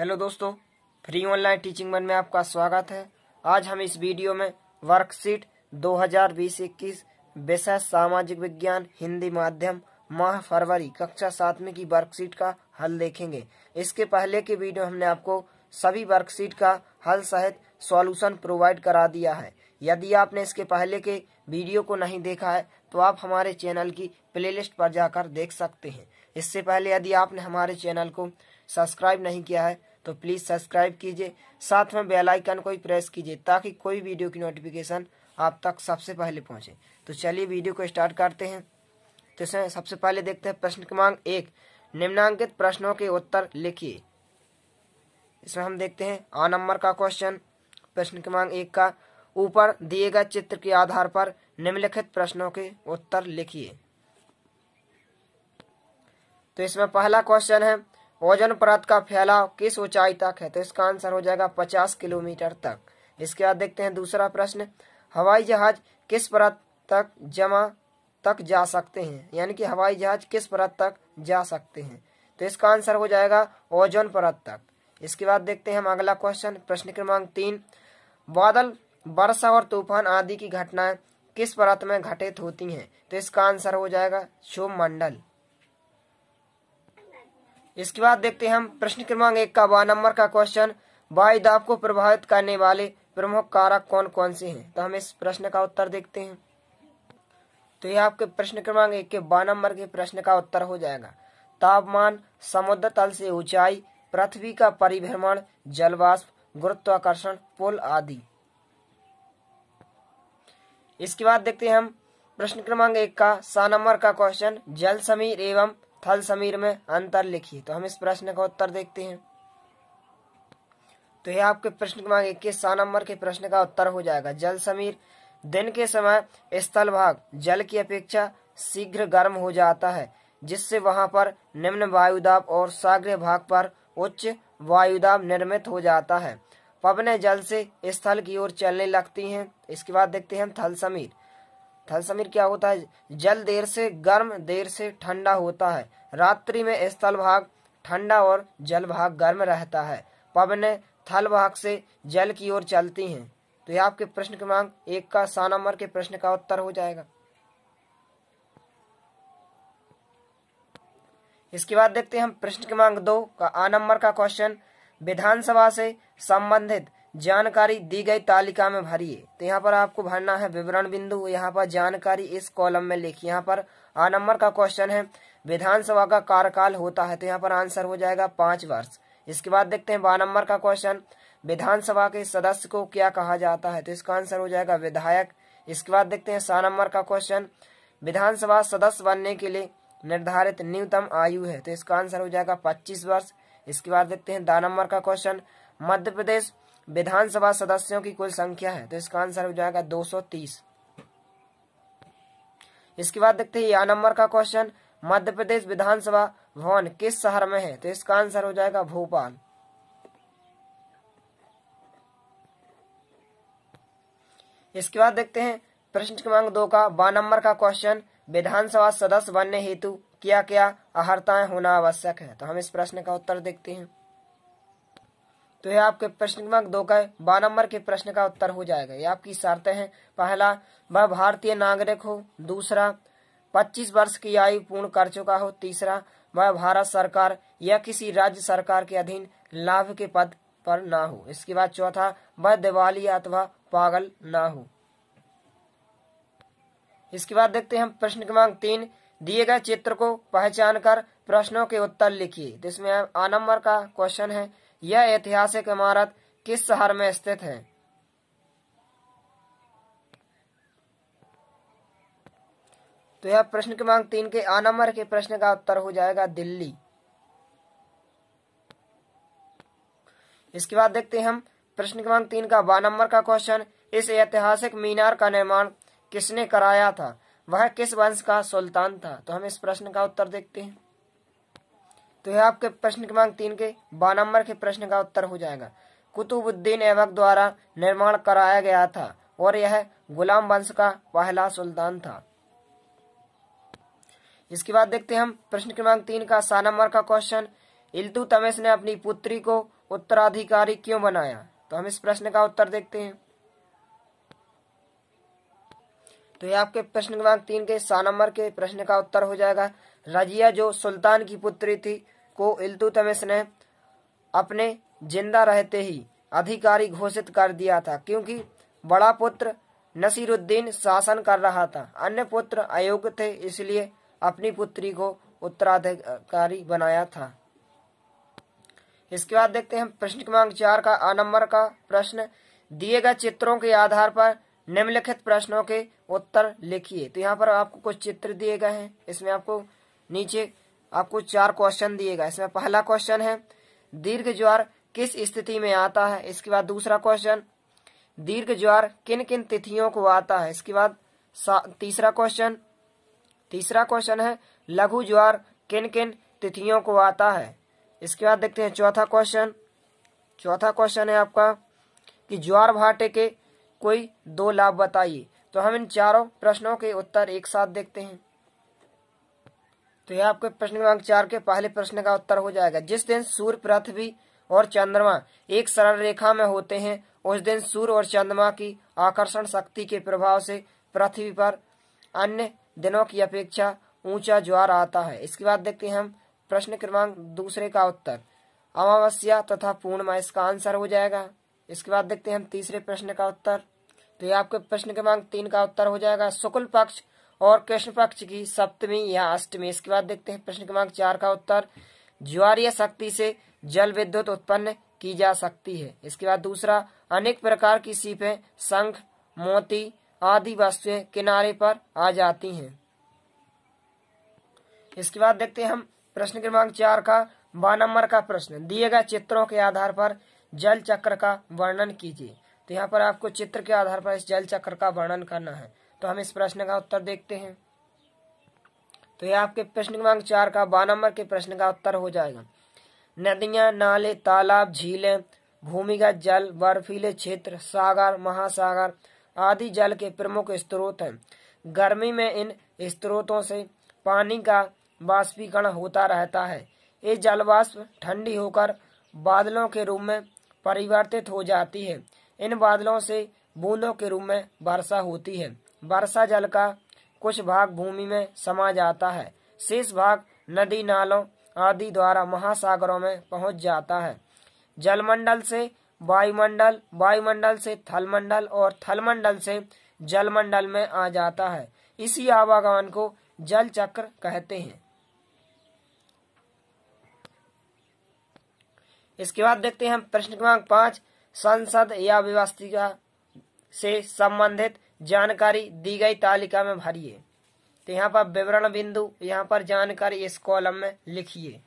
Hello दोस्तों, free online teaching one में आपका स्वागत है। आज हम इस वीडियो में वर्कशीट 2020-21 विषय सामाजिक विज्ञान, हिंदी माध्यम, माह फरवरी, कक्षा सातवीं की वर्कशीट का हल देखेंगे। इसके पहले के वीडियो हमने आपको सभी वर्कशीट का हल सहित सॉल्यूशन प्रोवाइड करा दिया है। यदि आपने इसके पहले के वीडियो को नहीं देखा है तो आप हमारे चैनल की प्लेलिस्ट पर जाकर देख सकते हैं। इससे पहले यदि आपने हमारे चैनल को सब्सक्राइब नहीं किया है तो प्लीज़ सब्सक्राइब कीजिए। साथ में बेल आइकन को भी प्रेस कीजिए ताकि कोई वीडियो की नोटिफिकेशन आप तक सबसे पहले पहुँचे। तो चलिए वीडियो को स्टार्ट करते हैं। तो इसमें सबसे पहले देखते हैं प्रश्न क्रमांक एक। निम्नांकित प्रश्नों के उत्तर लिखिए। इसमें हम देखते हैं आ नंबर का क्वेश्चन प्रश्न क्रमांक एक का। ऊपर दिए गए चित्र के आधार पर निम्नलिखित प्रश्नों के उत्तर लिखिए। तो इसमें पहला क्वेश्चन है ओजन परत का फैलाव किस ऊंचाई तक है? तो इसका आंसर हो जाएगा पचास किलोमीटर तक। इसके बाद देखते हैं दूसरा प्रश्न। हवाई जहाज़ किस परत तक जमा तक जा सकते हैं? यानी कि हवाई जहाज़ किस परत तक जा सकते हैं? तो इसका आंसर हो जाएगा ओजोन परत तक। इसके बाद देखते हैं हम अगला क्वेश्चन, प्रश्न क्रमांक तीन। बादल, वर्षा और तूफ़ान आदि की घटनाएँ किस परत में घटित होती हैं? तो इसका आंसर हो जाएगा शुभ मंडल इसके बाद देखते हैं हम प्रश्न क्रमांक एक का बा नंबर का क्वेश्चन वायु दाब को प्रभावित करने वाले प्रमुख कारक कौन कौन से हैं? तो हम इस प्रश्न का उत्तर देखते हैं। तो यह आपके प्रश्न क्रमांक एक के बा नंबर के प्रश्न का उत्तर हो जाएगा। तापमान, समुद्र तल से ऊंचाई, पृथ्वी का परिभ्रमण, जलवाष्प, गुरुत्वाकर्षण, पुल आदि। इसके बाद देखते हैं हम प्रश्न क्रमांक एक का सा नंबर का क्वेश्चन जल समीर एवं थल समीर में अंतर लिखिए तो हम इस प्रश्न का उत्तर देखते हैं। तो यह आपके प्रश्न क्रमांक इक्कीस, सा नंबर के प्रश्न का उत्तर हो जाएगा। जल समीर, दिन के समय स्थल भाग, जल की अपेक्षा शीघ्र गर्म हो जाता है, जिससे वहाँ पर निम्न वायुदाब और सागरीय भाग पर उच्च वायुदाब निर्मित हो जाता है। पवने जल से स्थल की ओर चलने लगती हैं। इसके बाद देखते हैं थल समीर। थल समीर क्या होता है? जल देर से गर्म, देर से ठंडा होता है। रात्रि में स्थल भाग ठंडा और जल भाग गर्म रहता है। पवने थल भाग से जल की ओर चलती हैं। तो यह आपके प्रश्न क्रमांक एक का सा नंबर के प्रश्न का उत्तर हो जाएगा। इसके बाद देखते हैं हम प्रश्न क्रमांक दो का आ नंबर का क्वेश्चन विधानसभा से संबंधित जानकारी दी गई तालिका में भरिए। तो यहाँ पर आपको भरना है विवरण बिंदु। यहाँ पर जानकारी इस कॉलम में लिखिए यहाँ पर आ नंबर का क्वेश्चन है। विधानसभा का कार्यकाल होता है तो यहाँ पर आंसर हो जाएगा पाँच वर्ष। इसके बाद देखते हैं बा नंबर का क्वेश्चन विधानसभा के सदस्य को क्या कहा जाता है? तो इसका आंसर हो जाएगा विधायक। इसके बाद देखते हैं सा नंबर का क्वेश्चन विधानसभा सदस्य बनने के लिए निर्धारित न्यूनतम आयु है तो इसका आंसर हो जाएगा पच्चीस वर्ष। इसके बाद देखते हैं दा नंबर का क्वेश्चन मध्य प्रदेश विधानसभा सदस्यों की कुल संख्या है तो इसका आंसर हो जाएगा 230 इसके बाद देखते हैं या नंबर का क्वेश्चन मध्य प्रदेश विधानसभा भवन किस शहर में है? तो इसका आंसर हो जाएगा भोपाल। इसके बाद देखते हैं, प्रश्न क्रमांक दो का, बा नंबर का क्वेश्चन विधानसभा सदस्य बनने हेतु क्या क्या अहर्ताएँ होना आवश्यक है? तो हम इस प्रश्न का उत्तर देखते हैं। तो यह आपके प्रश्न क्रमांक दो का बा नंबर के प्रश्न का उत्तर हो जाएगा। ये आपकी शर्तें हैं। पहला, वह भारतीय नागरिक हो। दूसरा 25 वर्ष की आयु पूर्ण कर चुका हो। तीसरा, वह भारत सरकार या किसी राज्य सरकार के अधीन लाभ के पद पर ना हो। इसके बाद चौथा, वह दिवाली अथवा पागल ना हो। इसके बाद देखते हैं हम प्रश्न क्रमांक तीन। दिए गए चित्र को पहचान कर प्रश्नों के उत्तर लिखिए। जिसमें आ नंबर का क्वेश्चन है। यह ऐतिहासिक इमारत किस शहर में स्थित है? तो यह प्रश्न क्रमांक तीन के आ नंबर के प्रश्न का उत्तर हो जाएगा दिल्ली। इसके बाद देखते हैं हम प्रश्न क्रमांक तीन का बा नंबर का क्वेश्चन इस ऐतिहासिक मीनार का निर्माण किसने कराया था? वह किस वंश का सुल्तान था? तो हम इस प्रश्न का उत्तर देखते हैं। तो यह आपके प्रश्न क्रमांक तीन के बा नंबर के प्रश्न का उत्तर हो जाएगा। कुतुबुद्दीन ऐबक द्वारा निर्माण कराया गया था और यह गुलाम वंश का पहला सुल्तान था। इसके बाद देखते हैं हम प्रश्न क्रमांक तीन का सा नंबर का क्वेश्चन। इल्तुतमिश ने अपनी पुत्री को उत्तराधिकारी क्यों बनाया? तो हम इस प्रश्न का उत्तर देखते हैं। तो ये आपके प्रश्न क्रमांक तीन के सा नंबर के प्रश्न का उत्तर हो जाएगा। रजिया, जो सुल्तान की पुत्री थी, को इल्तुतमिश ने अपने ज़िंदा रहते ही अधिकारी घोषित कर दिया था, क्योंकि बड़ा पुत्र नसीरुद्दीन शासन कर रहा था। अन्य पुत्र अयोग्य थे, इसलिए अपनी पुत्री को उत्तराधिकारी बनाया था। इसके बाद देखते हैं, प्रश्न क्रमांक चार का आ नंबर का प्रश्न। दिए गए चित्रों के आधार पर निम्नलिखित प्रश्नों के उत्तर लिखिए। तो यहाँ पर आपको कुछ चित्र दिए गए हैं। इसमें आपको नीचे आपको चार क्वेश्चन दिए गए। इसमें पहला क्वेश्चन है, दीर्घ ज्वार किस स्थिति में आता है? इसके बाद दूसरा क्वेश्चन दीर्घ ज्वार किन किन तिथियों को आता है? इसके बाद तीसरा क्वेश्चन तीसरा क्वेश्चन है, लघु ज्वार किन किन तिथियों को आता है? इसके बाद देखते हैं चौथा क्वेश्चन चौथा क्वेश्चन है आपका कि ज्वार भाटे के कोई दो लाभ बताइए। तो हम इन चारों प्रश्नों के उत्तर एक साथ देखते हैं। तो यह आपके प्रश्न क्रमांक चार के पहले प्रश्न का उत्तर हो जाएगा। जिस दिन सूर्य, पृथ्वी और चंद्रमा एक सरल रेखा में होते हैं, उस दिन सूर्य और चंद्रमा की आकर्षण शक्ति के प्रभाव से पृथ्वी पर अन्य दिनों की अपेक्षा ऊँचा ज्वार आता है। इसके बाद देखते हैं हम प्रश्न क्रमांक दूसरे का उत्तर। अमावस्या तथा पूर्णिमा इसका आंसर हो जाएगा। इसके बाद देखते हैं हम तीसरे प्रश्न का उत्तर। तो ये आपके प्रश्न क्रमांक तीन का उत्तर हो जाएगा। शुक्ल पक्ष और कृष्ण पक्ष की सप्तमी या अष्टमी। इसके बाद देखते हैं प्रश्न क्रमांक चार का उत्तर। ज्वारीय शक्ति से जल विद्युत उत्पन्न की जा सकती है। इसके बाद दूसरा, अनेक प्रकार की सीपें, शंख, मोती आदि वस्तुएँ किनारे पर आ जाती हैं। इसके बाद देखते हैं हम प्रश्न क्रमांक चार का बा नंबर का प्रश्न। दिए गए चित्रों के आधार पर जल चक्र का वर्णन कीजिए। तो यहाँ पर आपको चित्र के आधार पर इस जल चक्र का वर्णन करना है। तो हम इस प्रश्न का उत्तर देखते हैं। तो यह आपके प्रश्न क्रमांक चार का बा नंबर के प्रश्न का उत्तर हो जाएगा। नदियाँ, नाले, तालाब, झीलें, भूमिगत जल, बर्फीले क्षेत्र, सागर, महासागर आदि जल के प्रमुख स्रोत हैं। गर्मी में इन स्रोतों से पानी का बाष्पीकरण होता रहता है। ये जल वाष्प ठंडी होकर बादलों के रूप में परिवर्तित हो जाती है। इन बादलों से बूंदों के रूप में वर्षा होती है। वर्षा जल का कुछ भाग भूमि में समा जाता है। शेष भाग नदी, नालों आदि द्वारा महासागरों में पहुँच जाता है। जलमंडल से वायुमंडल वायुमंडल से थलमंडल और थलमंडल से जलमंडल में आ जाता है। इसी आवागमन को जल चक्र कहते हैं। इसके बाद देखते हैं हम प्रश्न क्रमांक पाँच, संसद या व्यवस्था से संबंधित जानकारी दी गई तालिका में भरिए। तो यहाँ पर विवरण बिंदु, यहाँ पर जानकारी इस कॉलम में लिखिए।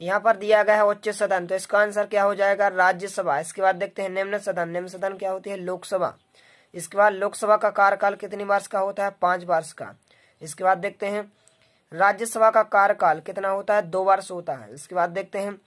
यहाँ पर दिया गया है उच्च सदन तो इसका आंसर क्या हो जाएगा? राज्यसभा। इसके बाद देखते हैं निम्न सदन। निम्न सदन क्या होती है? लोकसभा। इसके बाद लोकसभा का कार्यकाल कितनी वर्ष का होता है? पाँच वर्ष का। इसके बाद देखते हैं राज्यसभा का कार्यकाल कितना होता है? दो वर्ष होता है। इसके बाद देखते हैं।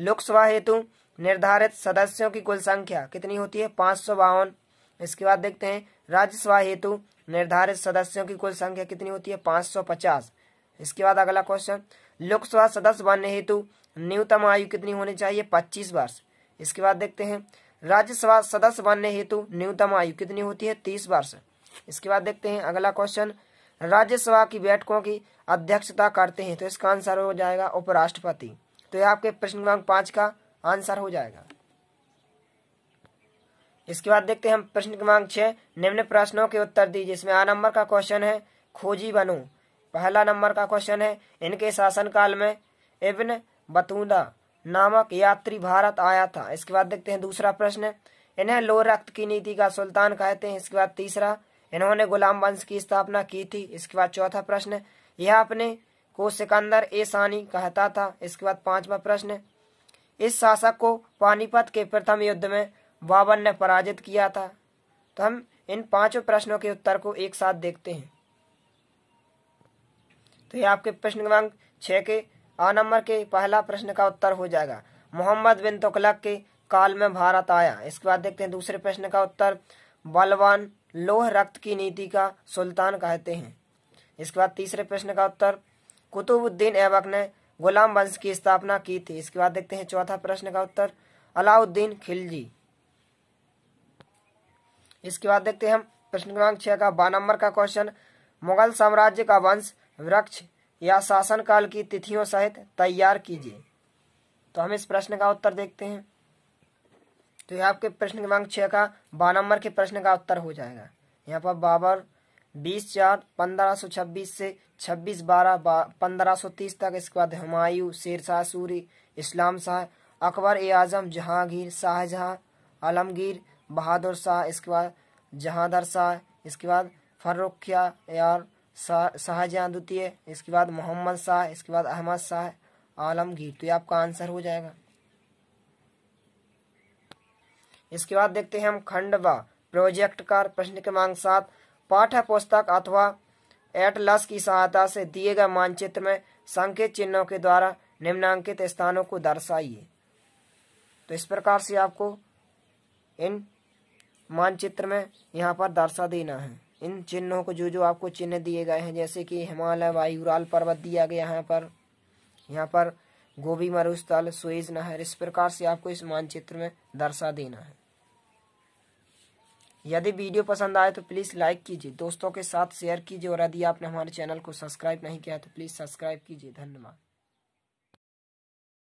लोकसभा हेतु निर्धारित सदस्यों की कुल संख्या कितनी होती है? पाँच सौ बावन। इसके बाद देखते हैं। राज्यसभा हेतु निर्धारित सदस्यों की कुल संख्या कितनी होती है? पाँच सौ पचास। इसके बाद अगला क्वेश्चन लोकसभा सदस्य बनने हेतु न्यूनतम आयु कितनी होनी चाहिए? पच्चीस वर्ष। इसके बाद देखते हैं। राज्यसभा सदस्य बनने हेतु न्यूनतम आयु कितनी होती है? तीस वर्ष। इसके बाद देखते हैं। अगला क्वेश्चन राज्यसभा की बैठकों की अध्यक्षता करते हैं तो इसका आंसर हो जाएगा उपराष्ट्रपति। तो यह आपके प्रश्न क्रमांक पाँच का आंसर हो जाएगा। इसके बाद देखते हैं हम प्रश्न क्रमांक छह, निम्न प्रश्नों के उत्तर दीजिए। इसमें आ नंबर का क्वेश्चन है, खोजी बनो। पहला नंबर का क्वेश्चन है, इनके शासनकाल में इब्न बतूदा नामक यात्री भारत आया था। इसके बाद देखते हैं दूसरा प्रश्न, इन्हें लो रक्त की नीति का सुल्तान कहते हैं। इसके बाद तीसरा इन्होंने गुलाम वंश की स्थापना की थी। इसके बाद चौथा प्रश्न, यह अपने को सिकंदर ए सानी कहता था। इसके बाद पांचवा प्रश्न, इस शासक को पानीपत के प्रथम युद्ध में बाबर ने पराजित किया था। तो हम इन पाँचों प्रश्नों के उत्तर को एक साथ देखते हैं। तो ये आपके प्रश्न क्रमांक छह के आ नंबर के पहला प्रश्न का उत्तर हो जाएगा। मोहम्मद बिन तुगलक के काल में भारत आया। इसके बाद देखते हैं दूसरे प्रश्न का उत्तर। बलवान लोह रक्त की नीति का सुल्तान कहते हैं। इसके बाद तीसरे प्रश्न का उत्तर, कुतुबुद्दीन ऐबक ने गुलाम वंश की स्थापना की थी। इसके बाद देखते हैं चौथा प्रश्न का उत्तर, अलाउद्दीन खिलजी। इसके बाद देखते हैं हम प्रश्न क्रमांक छह का बा नंबर का क्वेश्चन, मुगल साम्राज्य का वंश, वृक्ष या शासनकाल की तिथियों सहित तैयार कीजिए। तो हम इस प्रश्न का उत्तर देखते हैं। तो यह आपके प्रश्न क्रमांक छह का बा नंबर के प्रश्न का उत्तर हो जाएगा। यहाँ पर बाबर बीस चार पंद्रह सौ छब्बीस से छब्बीस बारह पंद्रह सौ तीस तक, इसके बाद हुमायूं शेर शाह सूरी, इस्लाम शाह, अकबर ए आज़म, जहांगीर, शाहजहां, आलमगीर, बहादुर शाह, इसके बाद जहांदर शाह, इसके बाद फर्रुखिया यार शाहजहां द्वितीय, इसके बाद मोहम्मद शाह, इसके बाद अहमद शाह, आलमगीर। तो ये आपका आंसर हो जाएगा। इसके बाद देखते हैं हम खंड व प्रोजेक्ट का प्रश्न क्रमांक सात पाठ्य पुस्तक अथवा एटलस की सहायता से दिए गए मानचित्र में संकेत चिन्हों के द्वारा निम्नांकित स्थानों को दर्शाइए। तो इस प्रकार से आपको इन मानचित्र में यहाँ पर दर्शा देना है। इन चिन्हों को जो जो आपको चिन्ह दिए गए हैं, जैसे कि हिमालय, वायुराल पर्वत दिया गया यहाँ पर यहाँ पर गोभी, मरुस्थल, सुएज नहर, इस प्रकार से आपको इस मानचित्र में दर्शा देना है। यदि वीडियो पसंद आए तो प्लीज़ लाइक कीजिए, दोस्तों के साथ शेयर कीजिए और यदि आपने हमारे चैनल को सब्सक्राइब नहीं किया तो प्लीज़ सब्सक्राइब कीजिए। धन्यवाद।